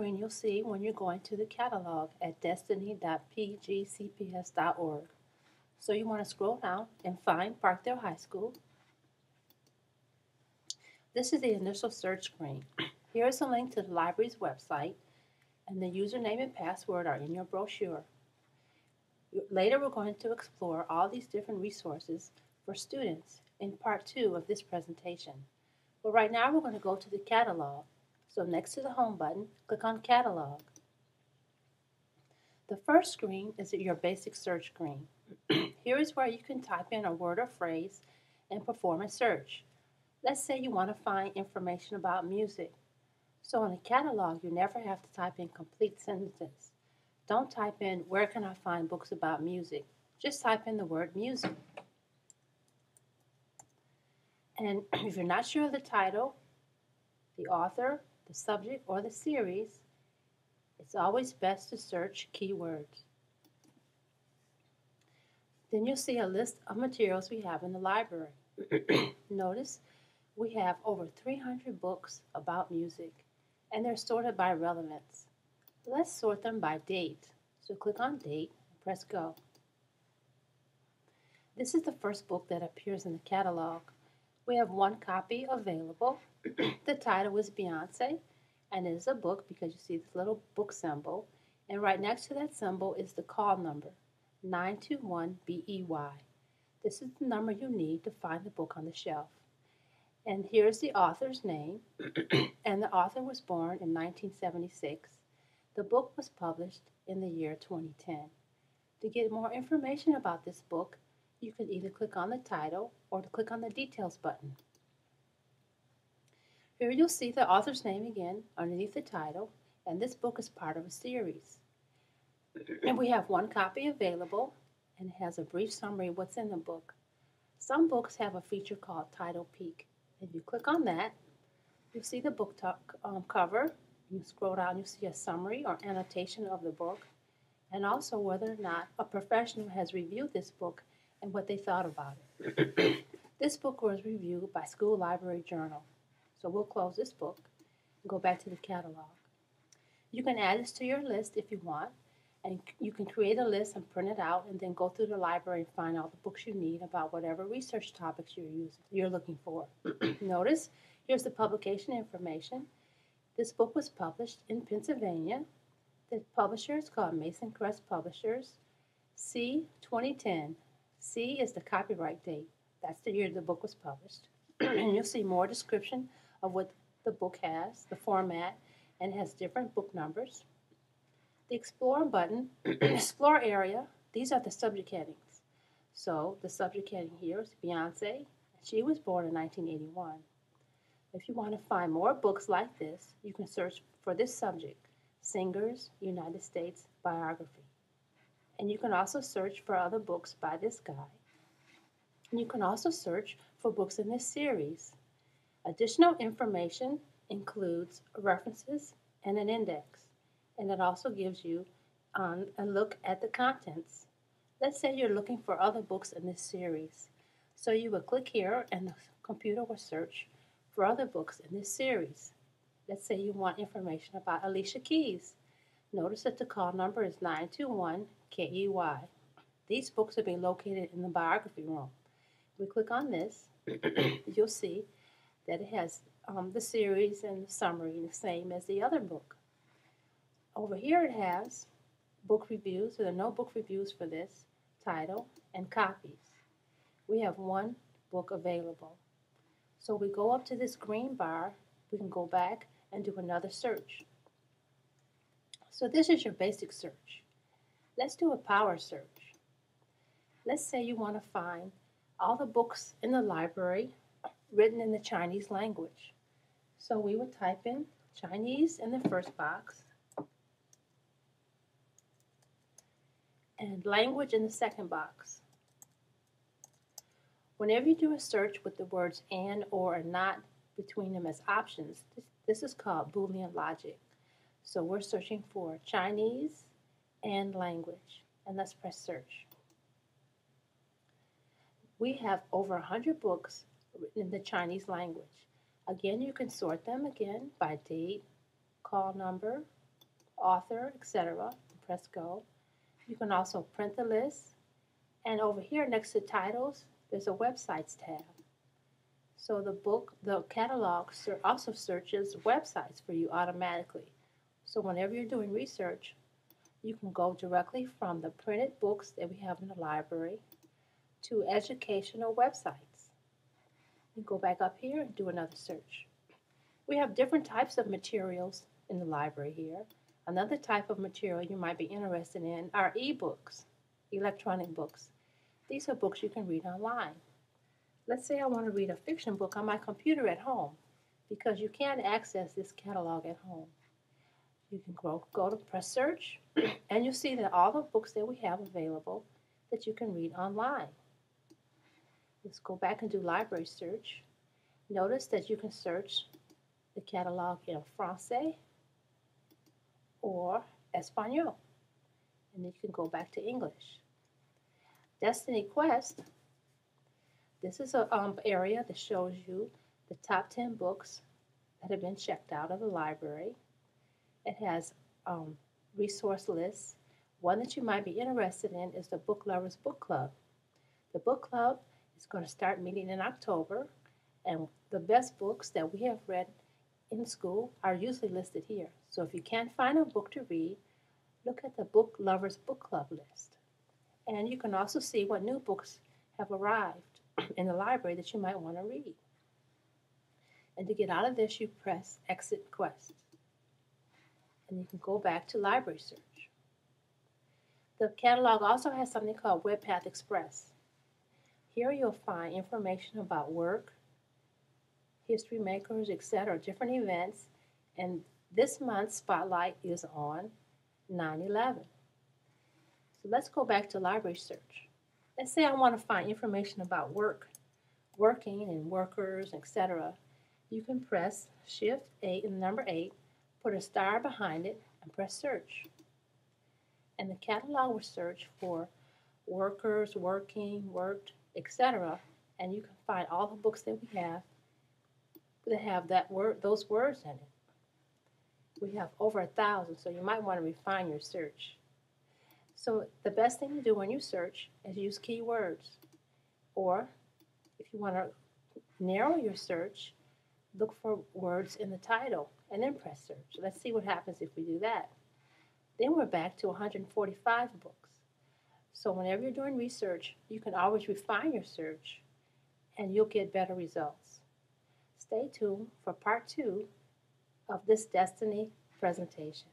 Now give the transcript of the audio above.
screen you'll see when you're going to the catalog at destiny.pgcps.org. So you want to scroll down and find Parkdale High School. This is the initial search screen. Here is a link to the library's website and the username and password are in your brochure. Later we're going to explore all these different resources for students in part two of this presentation. But right now we're going to go to the catalog. So next to the home button, click on catalog. The first screen is your basic search screen. Here is where you can type in a word or phrase and perform a search. Let's say you want to find information about music. So in a catalog, you never have to type in complete sentences. Don't type in, where can I find books about music? Just type in the word music. And if you're not sure of the title, the author, the subject, or the series, it's always best to search keywords. Then you'll see a list of materials we have in the library. Notice we have over 300 books about music, and they're sorted by relevance. Let's sort them by date. So click on date and press go. This is the first book that appears in the catalog. We have one copy available. the title is Beyonce, and it is a book because you see this little book symbol. And right next to that symbol is the call number, 921BEY. This is the number you need to find the book on the shelf. And here's the author's name, and the author was born in 1976. The book was published in the year 2010. To get more information about this book, you can either click on the title or to click on the details button. Here you'll see the author's name again underneath the title, and this book is part of a series. And we have one copy available, and it has a brief summary of what's in the book. Some books have a feature called Title Peek. If you click on that, you'll see the book talk, um, cover. You scroll down, you see a summary or annotation of the book, and also whether or not a professional has reviewed this book and what they thought about it. this book was reviewed by School Library Journal. So we'll close this book and go back to the catalog. You can add this to your list if you want, and you can create a list and print it out and then go through the library and find all the books you need about whatever research topics you're using, you're looking for. Notice, here's the publication information. This book was published in Pennsylvania. The publisher is called Mason Crest Publishers. C 2010 C is the copyright date. That's the year the book was published. and you'll see more description of what the book has, the format, and has different book numbers. The Explore button, Explore area, these are the subject headings. So the subject heading here is Beyonce. She was born in 1981. If you want to find more books like this, you can search for this subject, Singers, United States Biography. And you can also search for other books by this guy. And you can also search for books in this series. Additional information includes references and an index, and it also gives you um, a look at the contents. Let's say you're looking for other books in this series. So you would click here and the computer will search for other books in this series. Let's say you want information about Alicia Keys. Notice that the call number is 921 KEY. These books are being located in the biography room. We click on this, you'll see that it has um, the series and the summary the same as the other book. Over here it has book reviews. There are no book reviews for this title and copies. We have one book available. So we go up to this green bar, we can go back and do another search. So this is your basic search. Let's do a power search. Let's say you want to find all the books in the library written in the Chinese language. So we would type in Chinese in the first box and language in the second box. Whenever you do a search with the words and, or, and not between them as options, this, this is called Boolean logic. So we're searching for Chinese and language. And let's press search. We have over 100 books written in the Chinese language. Again, you can sort them again by date, call number, author, etc. Press go. You can also print the list. And over here next to titles, there's a websites tab. So the book, the catalog also searches websites for you automatically. So whenever you're doing research, you can go directly from the printed books that we have in the library to educational websites. You go back up here and do another search. We have different types of materials in the library here. Another type of material you might be interested in are e-books, electronic books. These are books you can read online. Let's say I want to read a fiction book on my computer at home because you can't access this catalog at home. You can go, go to press search and you'll see that all the books that we have available that you can read online. Let's go back and do library search. Notice that you can search the catalog in Francais or Espanol. And then you can go back to English. Destiny Quest, this is an um, area that shows you the top 10 books that have been checked out of the library. It has um, resource lists. One that you might be interested in is the Book Lovers Book Club. The book club is going to start meeting in October, and the best books that we have read in school are usually listed here. So if you can't find a book to read, look at the Book Lovers Book Club list. And you can also see what new books have arrived in the library that you might want to read. And to get out of this, you press Exit Quest. And you can go back to Library Search. The catalog also has something called WebPath Express. Here you'll find information about work, history makers, etc., different events, and this month's spotlight is on 9-11. So let's go back to library search. Let's say I want to find information about work, working and workers, etc. You can press Shift 8 and number 8, put a star behind it, and press search. And the catalog will search for workers, working, worked, etc. And you can find all the books that we have that have that word, those words in it. We have over a thousand, so you might want to refine your search. So the best thing to do when you search is use keywords. Or if you want to narrow your search, look for words in the title and then press search. Let's see what happens if we do that. Then we're back to 145 books. So whenever you're doing research, you can always refine your search and you'll get better results. Stay tuned for part two of this Destiny presentation.